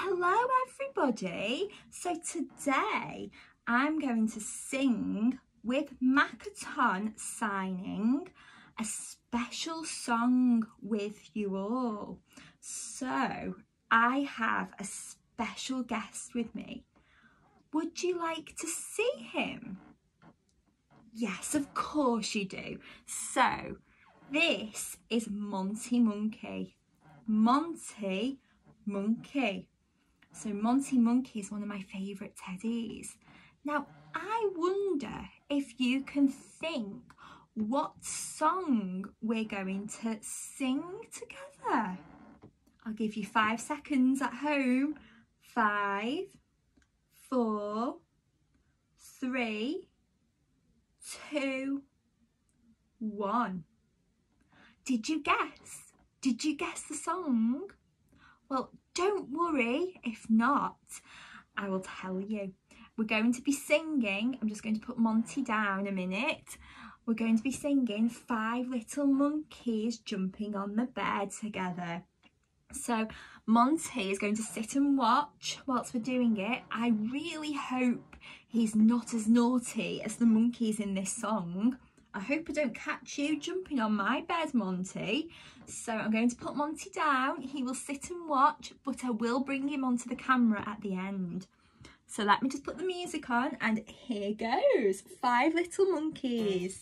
Hello everybody. So today I'm going to sing with Makaton signing a special song with you all. So I have a special guest with me. Would you like to see him? Yes, of course you do. So this is Monty Monkey. Monty Monkey. So Monty Monkey is one of my favourite teddies. Now, I wonder if you can think what song we're going to sing together. I'll give you five seconds at home. Five, four, three, two, one. Did you guess? Did you guess the song? Well, don't worry if not, I will tell you. We're going to be singing, I'm just going to put Monty down a minute. We're going to be singing Five Little Monkeys Jumping on the Bed together. So Monty is going to sit and watch whilst we're doing it. I really hope he's not as naughty as the monkeys in this song. I hope I don't catch you jumping on my bed, Monty. So I'm going to put Monty down. He will sit and watch, but I will bring him onto the camera at the end. So let me just put the music on and here goes. Five little monkeys.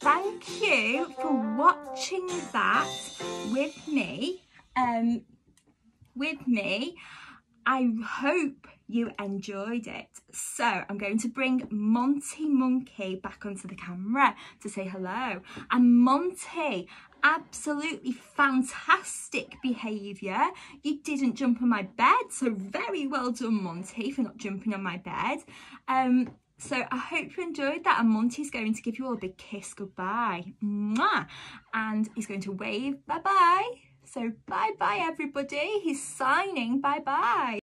Thank you for watching that with me. Um, with me. I hope you enjoyed it. So I'm going to bring Monty Monkey back onto the camera to say hello. And Monty, absolutely fantastic behaviour. You didn't jump on my bed, so very well done, Monty, for not jumping on my bed. Um, so I hope you enjoyed that and Monty's going to give you all a big kiss goodbye. Mwah! And he's going to wave bye-bye. So bye-bye everybody. He's signing bye-bye.